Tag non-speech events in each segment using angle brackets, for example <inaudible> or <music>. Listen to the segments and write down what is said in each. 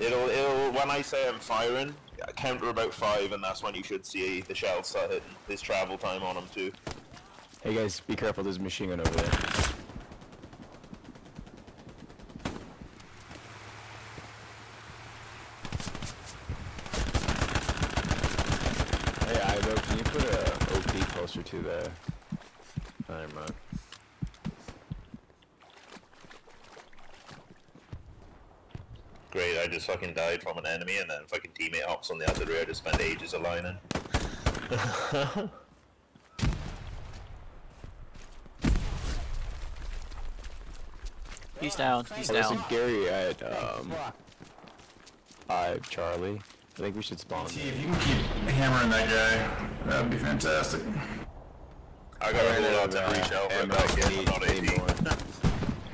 It'll, it'll, when I say I'm firing, count to about five, and that's when you should see the shells start hitting. There's travel time on them too. Hey guys, be careful, there's a machine gun over there. Hey Ivo, can you put a OP closer to the timer? Great, I just fucking died from an enemy, and then fucking teammate hops on the other rear to spend ages aligning. <laughs> He's down. He's Oh, down. a Gary at um five Charlie. I think we should spawn. See if you can keep hammering that guy. That would be fantastic. I got ran a out whole of, lot to uh, re-shell for ammo. that I kid, need- not need AP. more.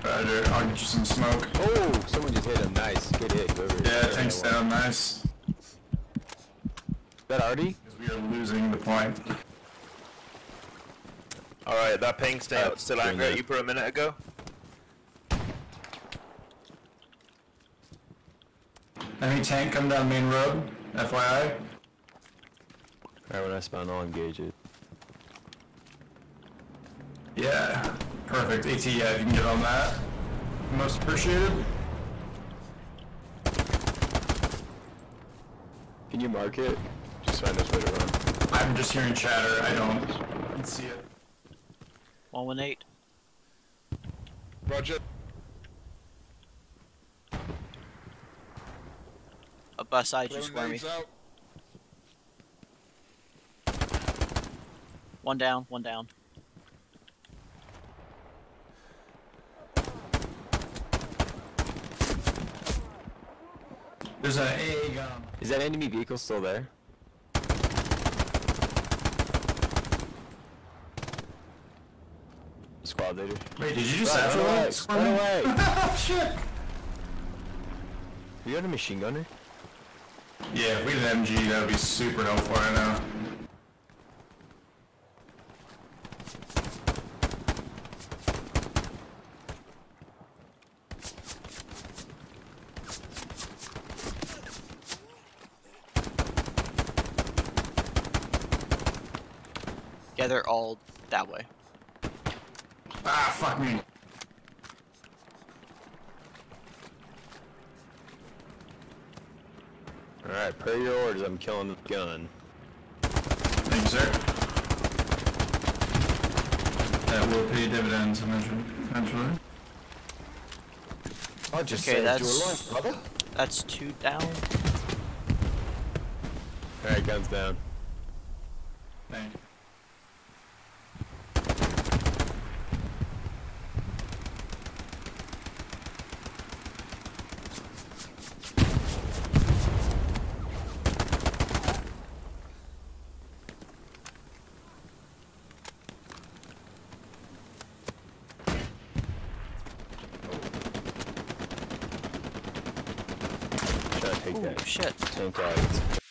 Roger, I'll get you some smoke. Oh, someone just hit him. Nice, good hit. Whoever Yeah, whoever tanks that was. down, nice. Is that Artie? Because we are losing the point. Alright, that ping still, Uh, still angry at you for a minute ago? Enemy tank come down main road, FYI. Alright, when I spawn, I'll engage it. Yeah, perfect. AT, yeah, if you can get on that. Most appreciated. Can you mark it? Just so I know which way to run. I'm just hearing chatter, I don't, I don't see it. 118. Roger. Up by side you, Squirmy. One down, one down. There's an AA gun. Is that enemy vehicle still there? Squad leader. Wait, did you just Run, satchel run away, that? run away. <laughs> Oh, shit! You got a machine gunner? Yeah, if we had an MG, that would be super helpful right now. Yeah, they're all that way. Ah, fuck me. Alright, per your orders, I'm killing the gun. Thank you, sir. That will pay dividends eventually. eventually. Oh, just Okay, saved that's- your life, brother. That's two down. Alright, guns down. Thank you. Should I take Ooh, that shit. tank out?